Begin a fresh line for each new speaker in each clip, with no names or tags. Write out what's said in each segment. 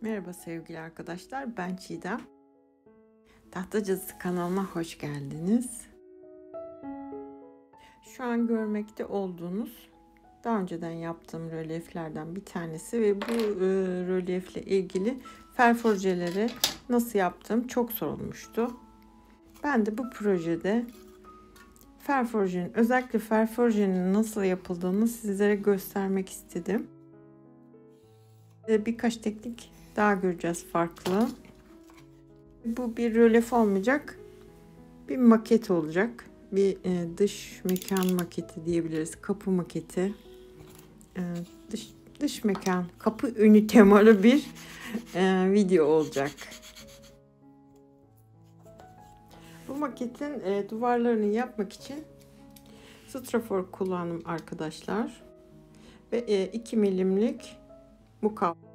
Merhaba sevgili arkadaşlar, ben Çiğdem. Tahtacısı kanalıma hoş geldiniz. Şu an görmekte olduğunuz daha önceden yaptığım rölyeflerden bir tanesi ve bu e, rölyefle ilgili ferforjeleri nasıl yaptığım çok sorulmuştu. Ben de bu projede ferforjenin özellikle ferforjenin nasıl yapıldığını sizlere göstermek istedim. Birkaç teknik daha göreceğiz farklı. Bu bir rölef olmayacak. Bir maket olacak. Bir e, dış mekan maketi diyebiliriz. Kapı maketi. E, dış, dış mekan, kapı ünü temalı bir e, video olacak. Bu maketin e, duvarlarını yapmak için strafor kullandım arkadaşlar. Ve e, 2 milimlik mukavva.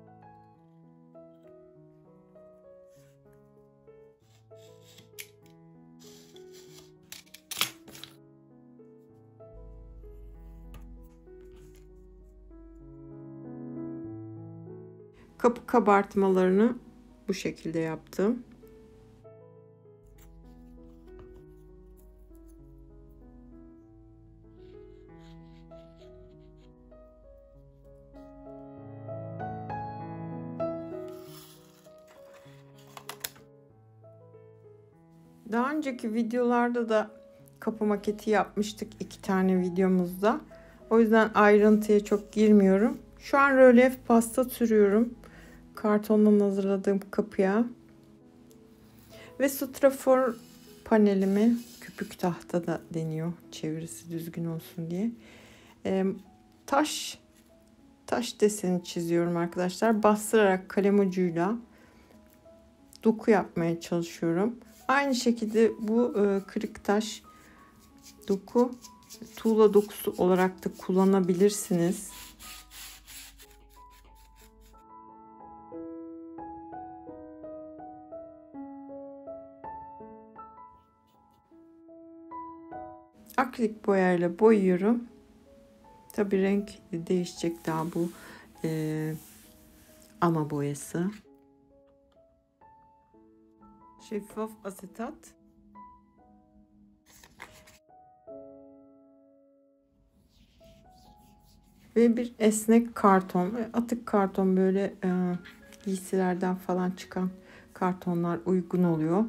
Kapı kabartmalarını bu şekilde yaptım. Daha önceki videolarda da kapı maketi yapmıştık iki tane videomuzda. O yüzden ayrıntıya çok girmiyorum. Şu an rölyef pasta sürüyorum. Kartondan hazırladığım kapıya. Ve strafor panelimi küpük tahta da deniyor. Çevirisi düzgün olsun diye. E, taş taş deseni çiziyorum arkadaşlar. Bastırarak kalem ucuyla doku yapmaya çalışıyorum. Aynı şekilde bu e, kırık taş doku tuğla dokusu olarak da kullanabilirsiniz. Akrilik boyayla boyuyorum. Tabi renk değişecek daha bu e, ana boyası. Şeffaf asetat. Ve bir esnek karton atık karton böyle e, giysilerden falan çıkan kartonlar uygun oluyor.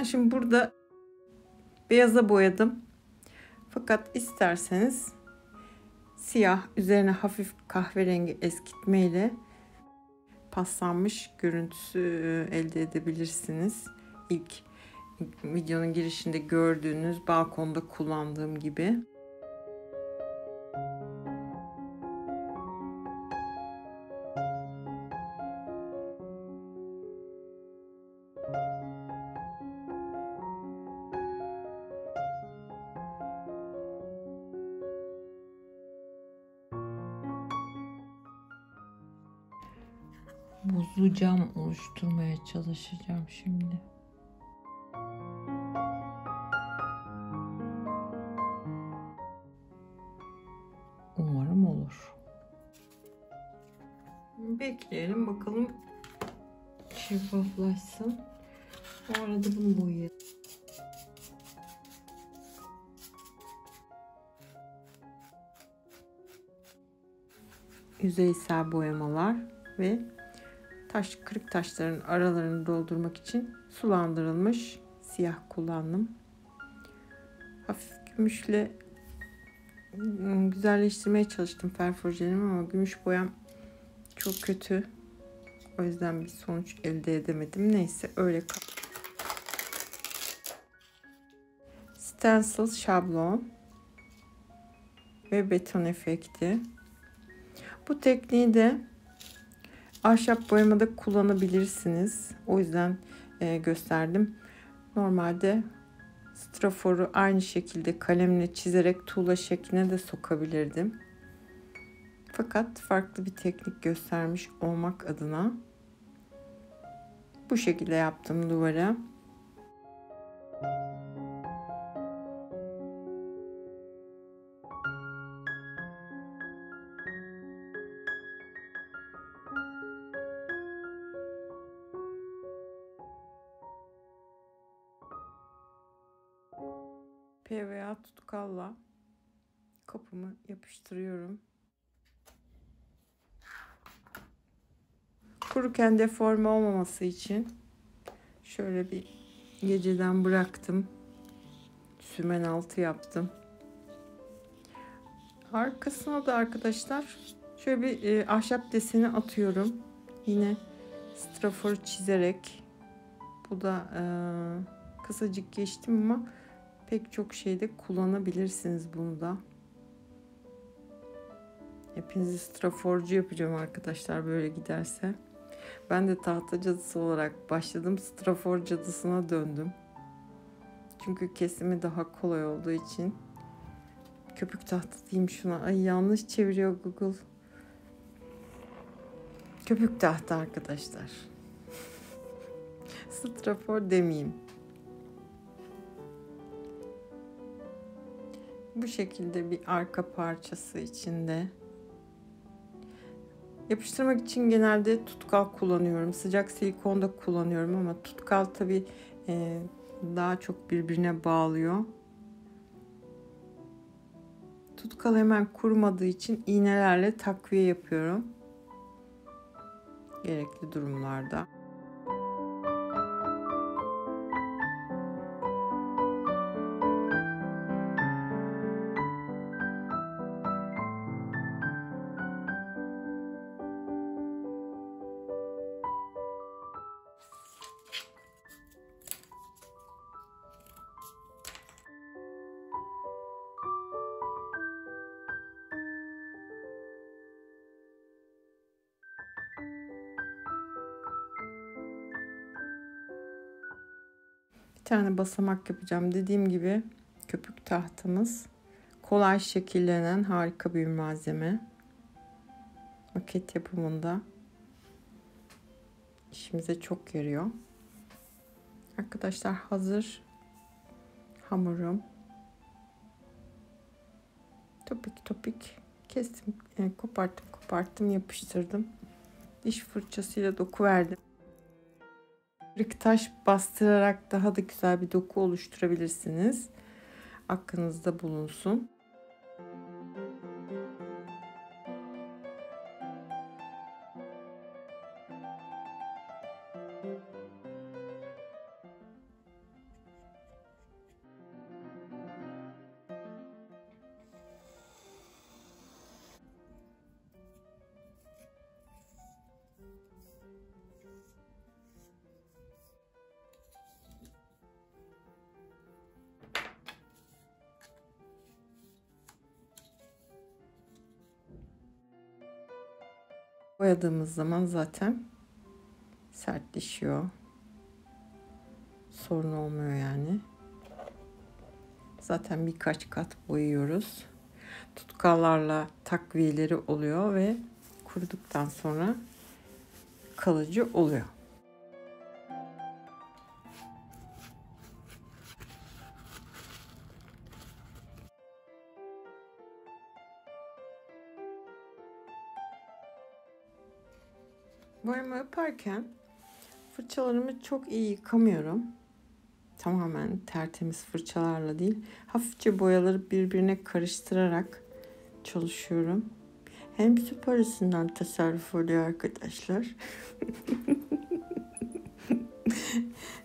Ben şimdi burada beyaza boyadım. Fakat isterseniz siyah üzerine hafif kahverengi eskitme ile paslanmış görüntüsü elde edebilirsiniz. İlk videonun girişinde gördüğünüz balkonda kullandığım gibi. Buzlu cam oluşturmaya çalışacağım şimdi. Umarım olur. Bekleyelim bakalım şeffaflaşsın. O arada bunu boyayalım. Yüzeysel boyamalar ve taş kırık taşların aralarını doldurmak için sulandırılmış siyah kullandım. Hafif gümüşle ıı, güzelleştirmeye çalıştım ferforjenimi ama gümüş boyam çok kötü. O yüzden bir sonuç elde edemedim. Neyse öyle kal. Stencil şablon ve beton efekti. Bu tekniği de ahşap boyamada kullanabilirsiniz. O yüzden e, gösterdim. Normalde straforu aynı şekilde kalemle çizerek tuğla şekline de sokabilirdim. Fakat farklı bir teknik göstermiş olmak adına bu şekilde yaptım duvara. PVA tutkalla kapımı yapıştırıyorum. Kuruken deforme olmaması için şöyle bir geceden bıraktım. Sümen altı yaptım. Arkasına da arkadaşlar şöyle bir e, ahşap deseni atıyorum. Yine strafor çizerek. Bu da e, kısacık geçtim ama pek çok şeyde kullanabilirsiniz bunu da. Hepinizi straforcu yapacağım arkadaşlar böyle giderse. Ben de tahta cadısı olarak başladım. Strafor cadısına döndüm. Çünkü kesimi daha kolay olduğu için. Köpük tahta diyeyim şuna. Ay yanlış çeviriyor Google. Köpük tahta arkadaşlar. Strafor demeyeyim. Bu şekilde bir arka parçası içinde. Yapıştırmak için genelde tutkal kullanıyorum. Sıcak silikon da kullanıyorum ama tutkal tabi e, daha çok birbirine bağlıyor. Tutkal hemen kurumadığı için iğnelerle takviye yapıyorum. Gerekli durumlarda. Tane basamak yapacağım. Dediğim gibi köpük tahtamız kolay şekillenen harika bir malzeme. Maket yapımında işimize çok yarıyor. Arkadaşlar hazır hamurum. Topik topik kestim, yani koparttım, koparttım, yapıştırdım. Diş fırçasıyla doku verdim. Kırık taş bastırarak daha da güzel bir doku oluşturabilirsiniz. Aklınızda bulunsun. Boyadığımız zaman zaten sertleşiyor. Sorun olmuyor yani. Zaten birkaç kat boyuyoruz. Tutkallarla takviyeleri oluyor ve kuruduktan sonra kalıcı oluyor. Boyama yaparken fırçalarımı çok iyi yıkamıyorum. Tamamen tertemiz fırçalarla değil. Hafifçe boyaları birbirine karıştırarak çalışıyorum. Hem su parasından tasarruf oluyor arkadaşlar.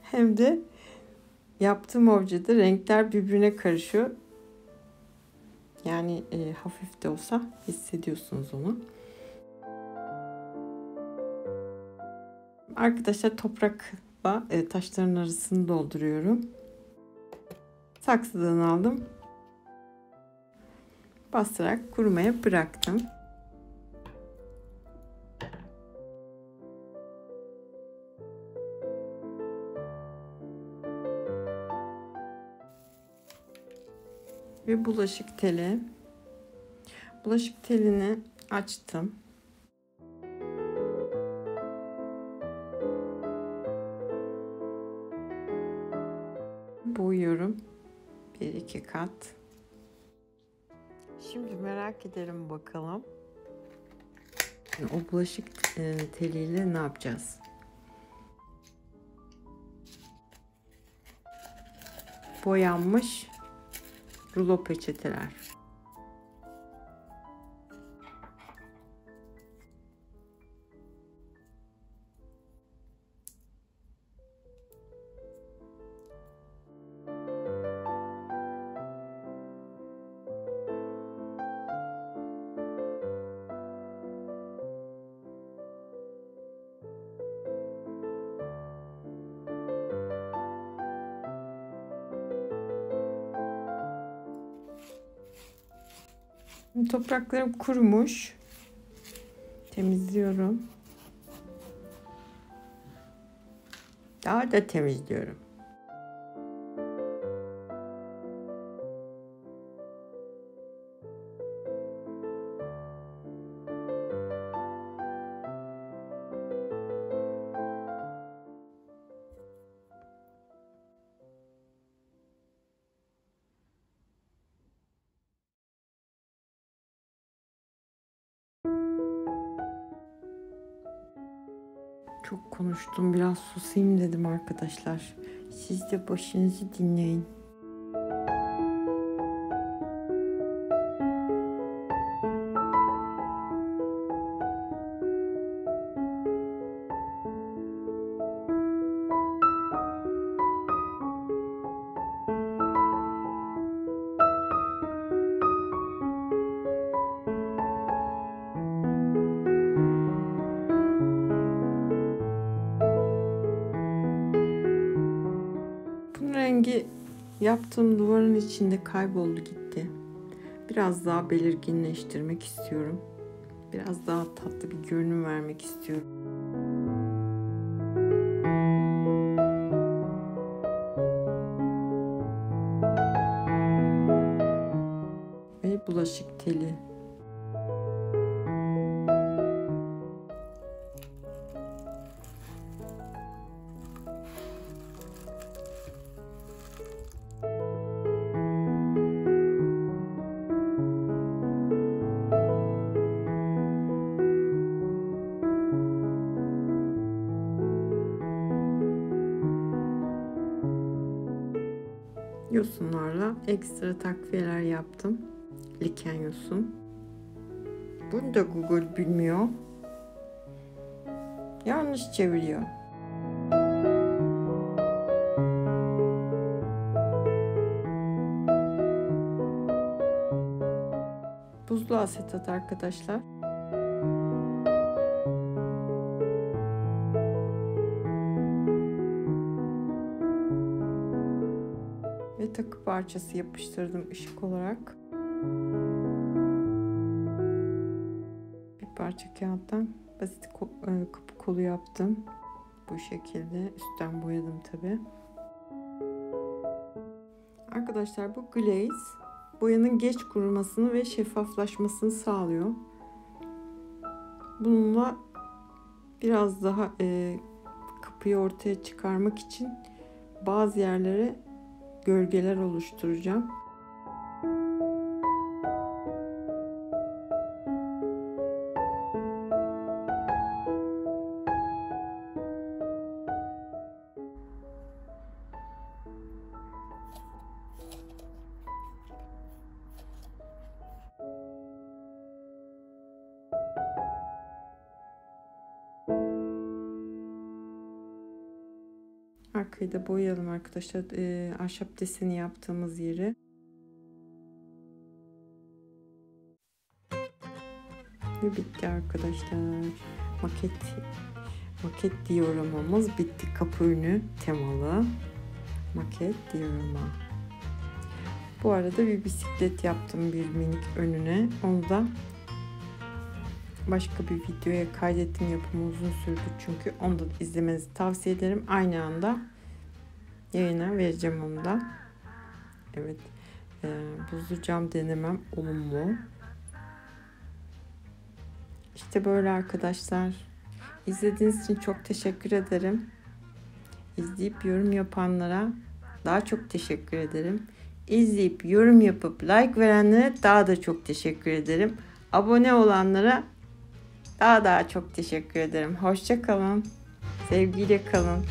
Hem de yaptığım objede renkler birbirine karışıyor. Yani e, hafif de olsa hissediyorsunuz onu. Arkadaşlar toprakla e, taşların arasını dolduruyorum. Saksıdan aldım. Bastırarak kurumaya bıraktım. Ve bulaşık teli. Bulaşık telini açtım. Kat. Şimdi merak edelim bakalım. O bulaşık e, teliyle ne yapacağız? Boyanmış rulo peçeteler. Topraklarım kurumuş. Temizliyorum. Daha da temizliyorum. Çok konuştum biraz susayım dedim arkadaşlar. Siz de başınızı dinleyin. Yaptığım duvarın içinde kayboldu gitti. Biraz daha belirginleştirmek istiyorum. Biraz daha tatlı bir görünüm vermek istiyorum. Ekstra takviyeler yaptım. Liken yosun. Bunu da Google bilmiyor. Yanlış çeviriyor. Buzlu asetat arkadaşlar. Parçası yapıştırdım ışık olarak. Bir parça kağıttan basit e, kapı kolu yaptım. Bu şekilde üstten boyadım tabi. Arkadaşlar bu glaze boyanın geç kurumasını ve şeffaflaşmasını sağlıyor. Bununla biraz daha e, kapıyı ortaya çıkarmak için bazı yerlere gölgeler oluşturacağım. Arkayı da boyayalım arkadaşlar. E, ahşap deseni yaptığımız yeri. Ve bitti arkadaşlar. Maket maket dioramamız bitti. Kapı önü temalı maket diorama. Bu arada bir bisiklet yaptım bir minik önüne. Onu da başka bir videoya kaydettim. Yapımı uzun sürdü çünkü. Onu da izlemenizi tavsiye ederim. Aynı anda yayına vereceğim onu da. Evet. E, buzlu cam denemem olumlu. İşte böyle arkadaşlar. İzlediğiniz için çok teşekkür ederim. İzleyip yorum yapanlara daha çok teşekkür ederim. İzleyip yorum yapıp like verenlere daha da çok teşekkür ederim. Abone olanlara daha daha çok teşekkür ederim. Hoşça kalın. Sevgiyle kalın.